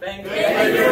Thank you.